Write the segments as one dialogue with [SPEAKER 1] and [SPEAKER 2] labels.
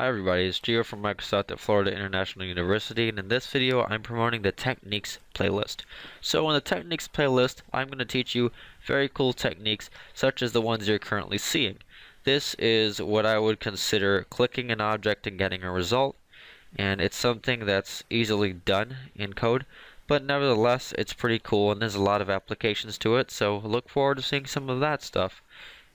[SPEAKER 1] Hi everybody, it's Gio from Microsoft at Florida International University and in this video I'm promoting the Techniques playlist. So in the Techniques playlist I'm going to teach you very cool techniques such as the ones you're currently seeing. This is what I would consider clicking an object and getting a result and it's something that's easily done in code but nevertheless it's pretty cool and there's a lot of applications to it so look forward to seeing some of that stuff.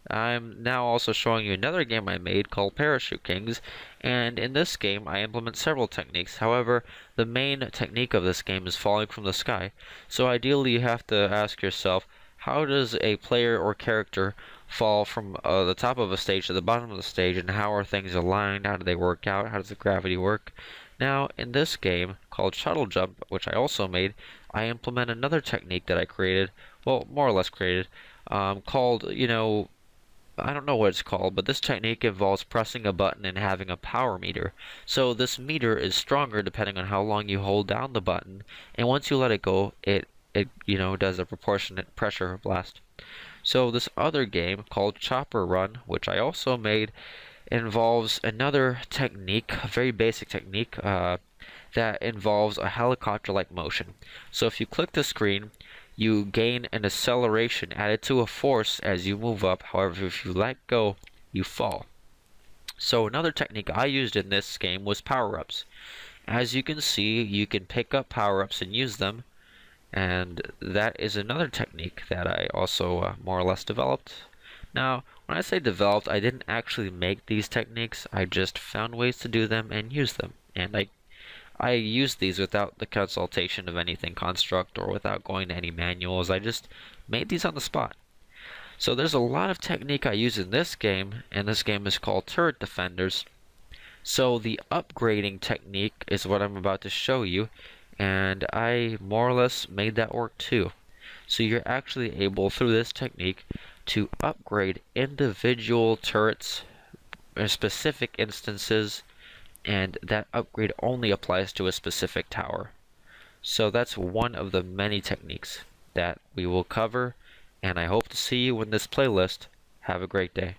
[SPEAKER 1] I'm now also showing you another game I made called Parachute Kings, and in this game I implement several techniques. However, the main technique of this game is falling from the sky. So ideally you have to ask yourself, how does a player or character fall from uh, the top of a stage to the bottom of the stage, and how are things aligned? How do they work out? How does the gravity work? Now, in this game, called Shuttle Jump, which I also made, I implement another technique that I created, well, more or less created, um, called, you know, I don't know what it's called, but this technique involves pressing a button and having a power meter. So this meter is stronger depending on how long you hold down the button, and once you let it go, it it you know does a proportionate pressure blast. So this other game called Chopper Run, which I also made, involves another technique, a very basic technique, uh, that involves a helicopter-like motion. So if you click the screen, you gain an acceleration added to a force as you move up. However, if you let go, you fall. So another technique I used in this game was power-ups. As you can see, you can pick up power-ups and use them. And that is another technique that I also uh, more or less developed. Now, when I say developed, I didn't actually make these techniques. I just found ways to do them and use them. And I I used these without the consultation of anything construct or without going to any manuals. I just made these on the spot. So there's a lot of technique I use in this game, and this game is called Turret Defenders. So the upgrading technique is what I'm about to show you, and I more or less made that work too. So you're actually able, through this technique, to upgrade individual turrets, uh, specific instances, and that upgrade only applies to a specific tower. So that's one of the many techniques that we will cover, and I hope to see you in this playlist. Have a great day.